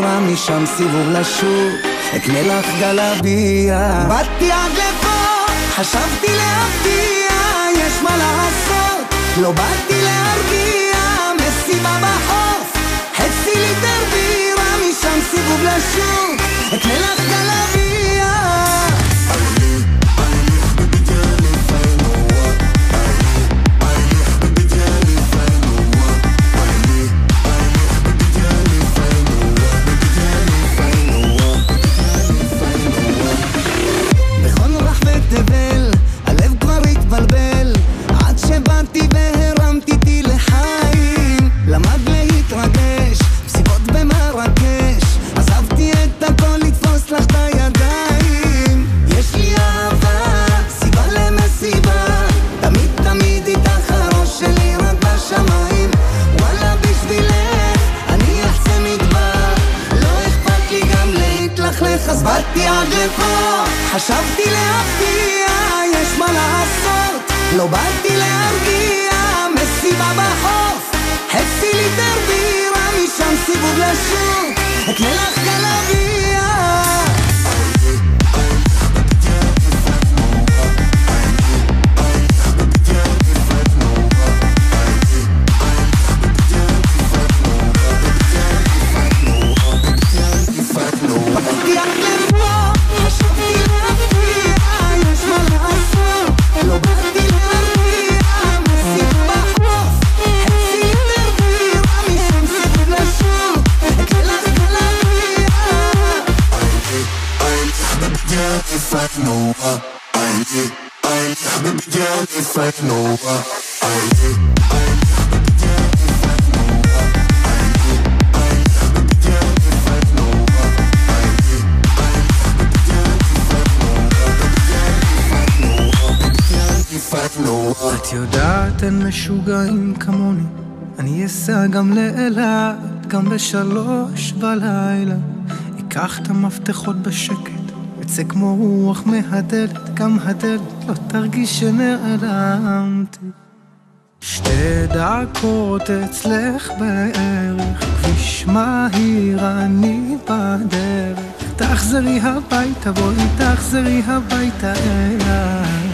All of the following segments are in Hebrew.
בירה, משם סיבוב לשוק, אקנה לך גלביה. באתי עד לפה, חשבתי להפתיע, יש מה לעשות, לא באתי להרגיע, מסיבה בחוף, חצי ליטר בירה, משם סיבוב לשוק, אקנה לך גלביה. לפה חשבתי להפתיע יש מה לעשות. לא באתי להרגיע מסיבה בחוף. חצי ליטר בירה משם סיבוב לשוק. אקנה לך גלביה את יודעת אין משוגעים כמוני אני אסע גם לאילת גם בשלוש בלילה אקח את המפתחות בשקט אצא כמו רוח מהדלת גם הדלת לא תרגיש שנעלמתי שתי דקות אצלך בערך כביש מהיר אני בדרך. תחזרי הביתה בואי תחזרי הביתה אליי.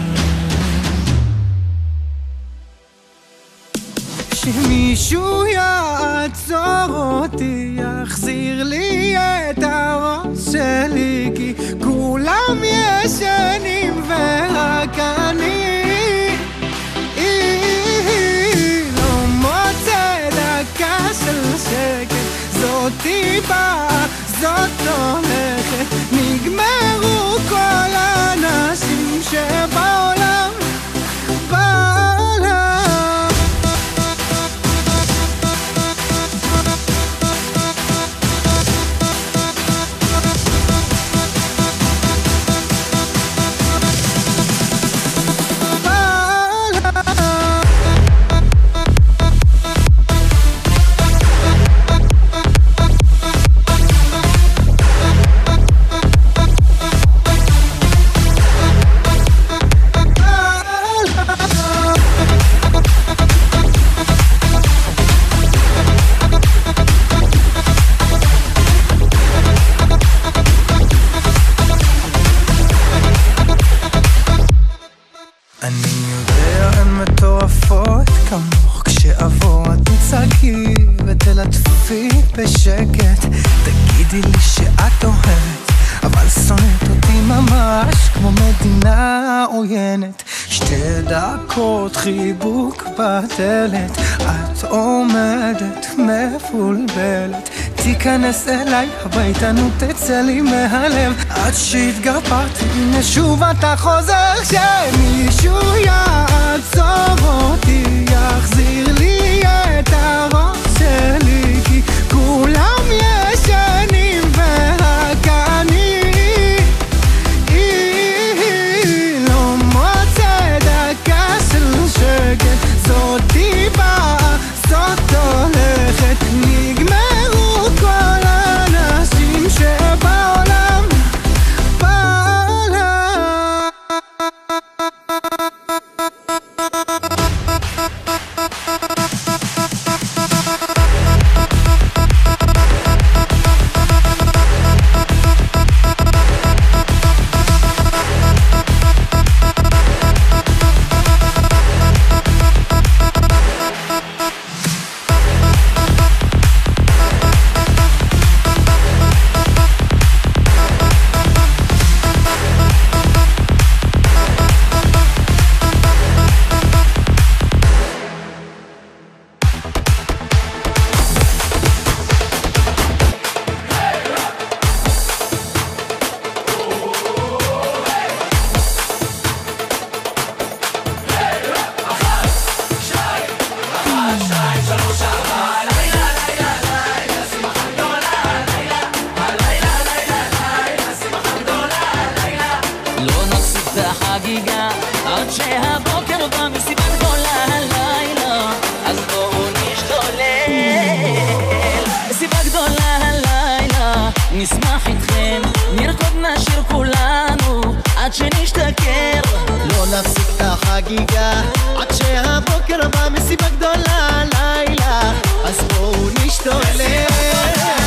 שמישהו יעצור אותי, יחזיר לי את הראש שלי, כי כולם ישנים ורק אני לא מוצא דקה של שקט, זאתי באה, זאת הולכת, אני יודע הן מטורפות כמוך. כשאבוא את תצעקי ותלטפי בשקט. תגידי לי שאת אוהבת אבל שונאת אותי ממש כמו מדינה עוינת. שתי דקות חיבוק בדלת את עומדת מבולבלת תיכנס אליי הביתה נו תצא לי מהלב. עד שהתגברתי הנה שוב אתה חוזר. שמישהו יעצור אותי יחזיר נשמח איתכם נרקוד נשיר כולנו עד שנשתכר לא נפסיק את החגיגה עד שהבוקר בא מסיבה גדולה לילה אז בואו נשתולל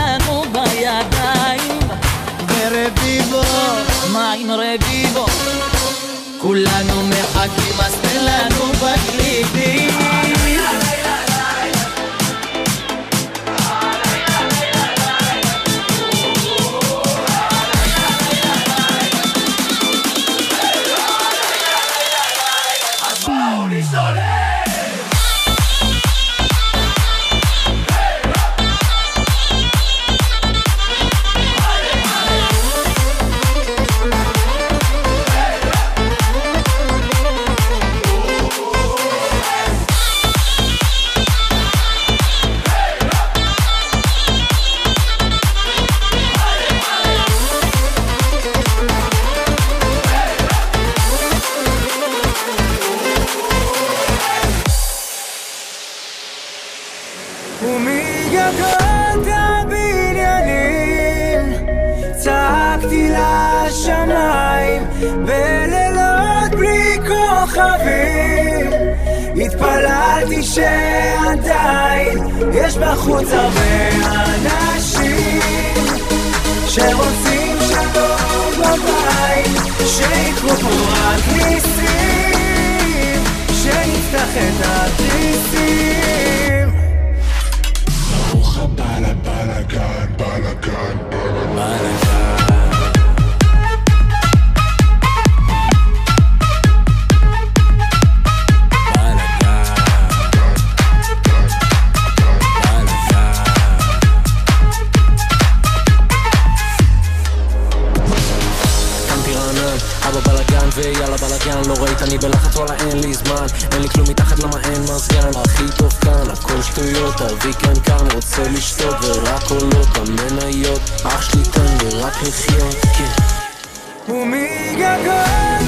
עם רביבו? כולנו מחכים אז תן לנו בקלידים התפללתי שעדיין יש בחוץ הרבה אנשים שרוצים שלום בבית שיקרו פה רק ניסים שנפתח את התריסים קמתי רוצה לשתות ורק עולות המניות אח שלי תן לי רק לחיות כן ומגגות הבניינים